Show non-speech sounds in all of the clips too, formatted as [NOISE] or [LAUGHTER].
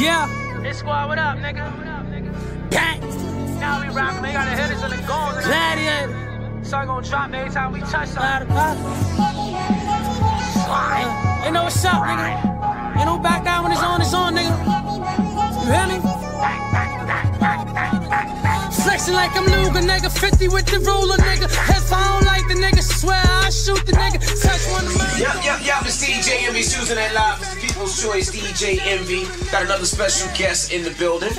Yeah. This squad, what up, nigga? Gang. Now we rockin', they got the hitters and the goals. and Gladiator. Sun gon' drop every time we touch something. Loud pop. You know what's up, nigga? Ain't no back down when it's on, it's on, nigga. You hear me? Flexing like I'm Luger, nigga. 50 with the ruler, nigga. If I don't like the nigga, swear I shoot the nigga. Touch one of mine. Yep, yep, yep. It's DJ Envy Susan that live. Choice DJ Envy. Got another special guest in the building.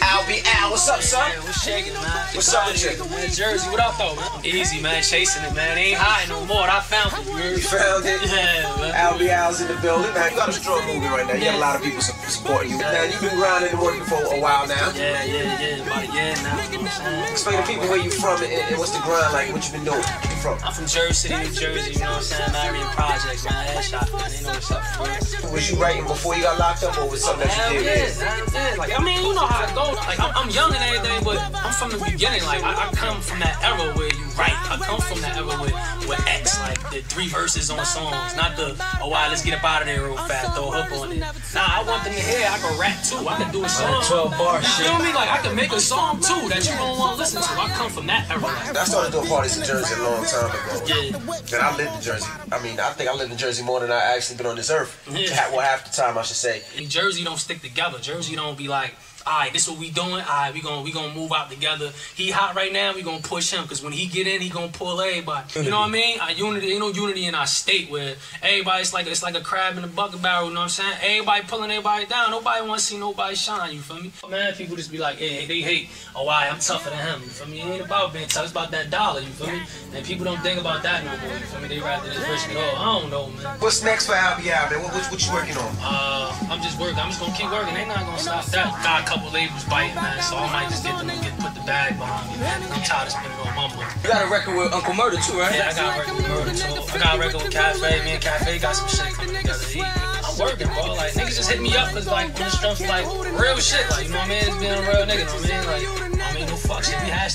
Albee Al, what's up, son? Man, what's shaking, man? What's up with you? Man, Jersey, what up, though, man? Easy, man, chasing it, man. Ain't high no more. I found it, You found it. [LAUGHS] Yeah, man. Albee Al's in the building. Now you got a strong movie right now. You got a lot of people su- supporting you. Now you've been grinding and working for a while now. Yeah, yeah, yeah, about a year now. You know I'm? Explain to people where you from and, and what's the grind like. What you been doing? Where you from? I'm from Jersey City, New Jersey, you know what I'm saying? Marion Project, man. Headshot, man. They know what's up real. Was you writing before you got locked up, or was something that Hell you yeah, did? hell yeah. Like, I mean, you know how it goes. Like, I'm, I'm young and everything, but I'm from the beginning. Like, I, I come from that era where you write. I come from that era with, with X, like the three verses on songs, not the, oh, wow, let's get up out of there real fast, throw a hook on it. Nah, I want them to hear I can rap too. I can do a song. 12 bar You feel me? Like, I can make a song too that you don't want to listen to. I come from that era. I started doing parties in Jersey a long time ago. Yeah. And I lived in Jersey. I mean, I think I lived in Jersey more than I actually been on this earth. Yeah. Well, half the time, I should say. In Jersey don't stick together. Jersey don't be like, all right, this what we doing. All right, we gonna we gonna move out together. He hot right now. We gonna push him because when he get in, he gonna pull everybody. You know what I mean? Our unity, ain't no unity in our state where everybody's like it's like a crab in a bucket barrel. You know what I'm saying? Everybody pulling everybody down. Nobody want to see nobody shine. You feel me? Man, people just be like, hey, they hate. Oh, why I'm tougher than him. You feel me? It ain't about being tough. It's about that dollar. You feel me? And people don't think about that no more. You feel me? They rather just risk it all. I don't know, man. What's next for Albee Al, man? What, what, what you working on? Uh, I'm just working. I'm just gonna keep working. They not gonna stop that. Got a couple labels biting, man. So I might just get them to get put the bag behind me. Man. I'm tired of spending on mumble. You got a record with Uncle Murder too, right? Yeah, I got a record with Murder too. I got a record with Cafe. Me and Cafe got some shit coming together. He, I'm working, bro. Like niggas just hit me up cause like on the strength like real shit. Like you know what I mean? It's being a real nigga. You know what I mean? Like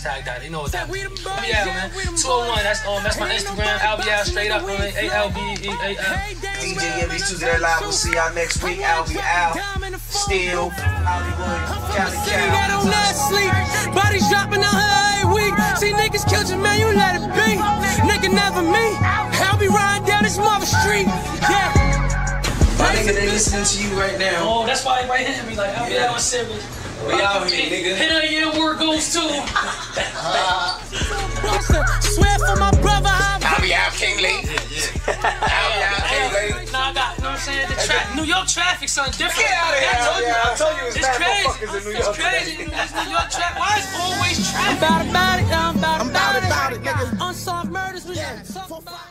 hashtag that. They know what that means. Yeah, man. 201. That's um that's my Instagram. Albee straight up. man. A L B E A L. DJ Tuesday That Live. We'll see y'all next week. Albee Al, Steel, Hollywood, Cali City nigga, they listening to you right now. Oh, that's why everybody hitting me like, oh, Albee I'm serious. We out here, nigga. Hit her, yeah, where it goes to. Swear uh, for my brother, I'm Albee Al, King Lee. Albee Al, King Lee. Nah, I got, you know what I'm saying? The tra- New York traffic, son, different. Get outta here, I told you. I told you it's it's bad crazy. motherfuckers in New York It's crazy. It's New York traffic. Why is always traffic? about about it, I'm about, I'm about it, about it, nigga. Unsolved murders, we yeah. talk about it.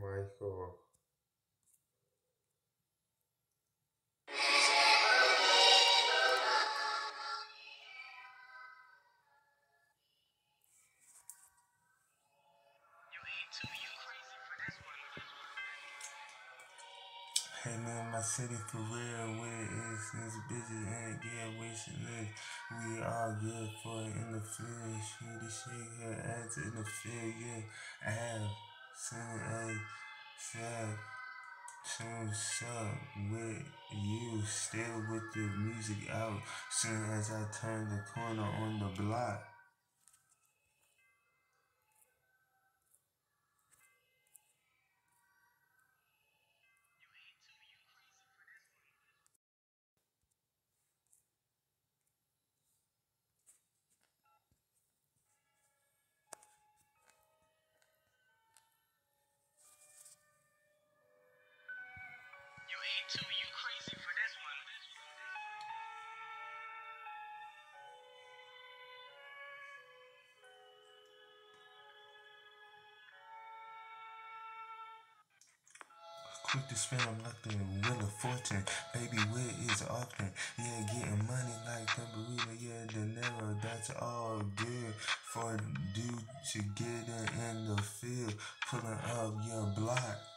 Michael. Hey man, my city for real, where it is, it's busy and yeah, wishing this. We all good for it in the field. Shitty shake her ass in the field, yeah. I have seen a sad What's up with you? Still with the music out. Soon as I turn the corner on the block. Quick to spend, I'm wheel of fortune. Baby, where is often? Yeah, getting money like the. Yeah, narrow, that's all good for dude to get in the field. Pulling up your block.